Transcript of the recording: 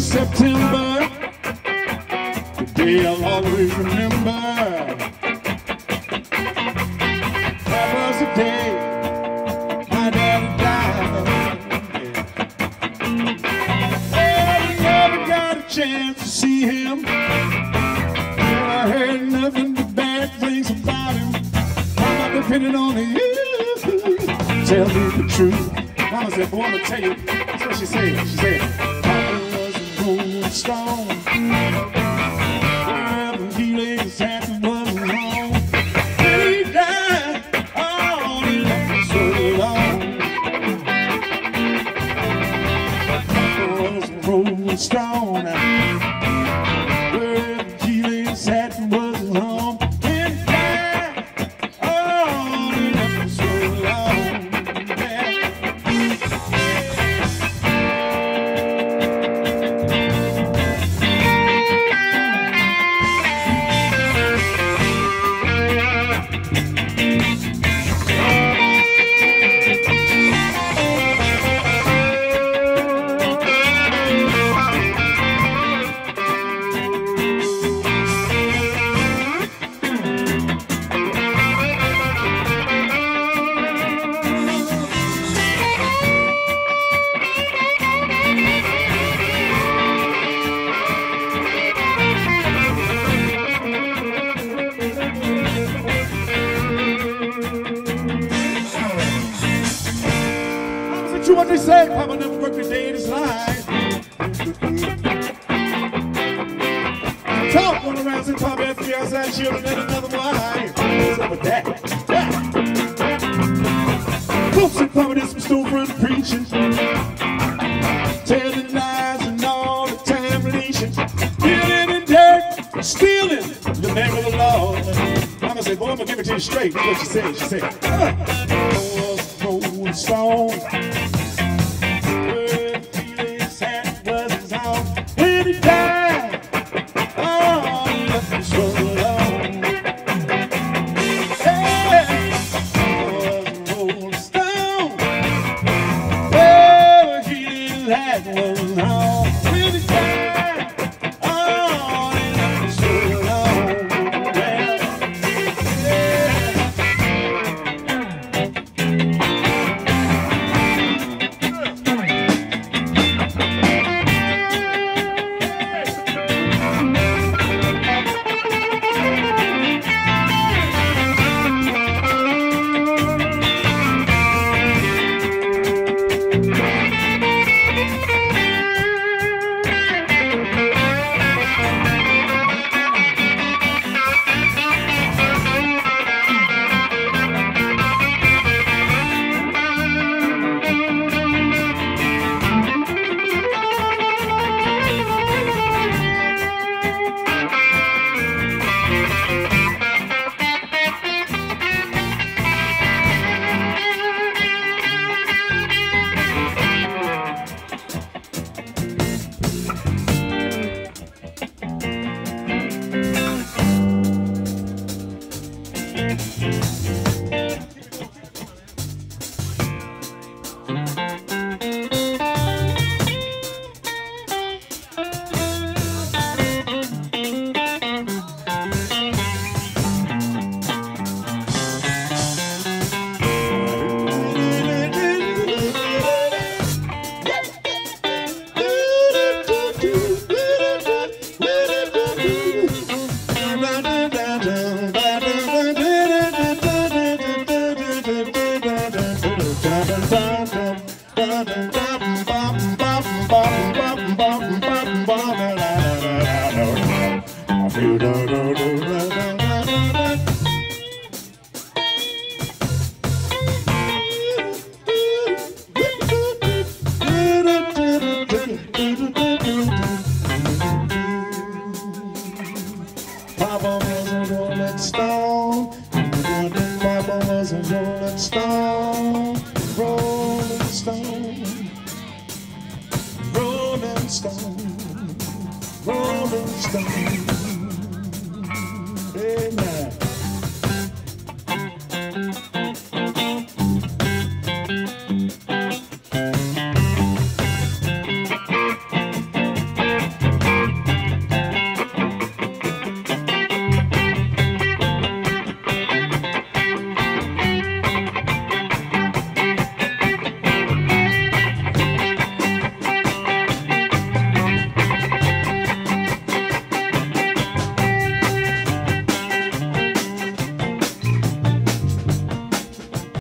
of September. Today I'll always remember. That was the day my dad died. Yeah. I never got a chance to see him. Well, I heard nothing but bad things about him. I'm not depending on you. Tell me the truth. Mama said, boy, I'm gonna tell you. That's what she said. She said rolling stone. Well, he laid his they say. Papa never worked a day in his life. Talk one around and Papa had three outside children and another wife. What's up with that? Yeah. Folks and Papa did some storefront preaching. Telling lies and all the time leashing. Dealing in dirt, stealing the name of the Lord. Mama said, boy, I'm gonna give it to you straight. That's what she said. She said, uh, rolling stone. Rolling stone. Rolling stone. Rolling stone.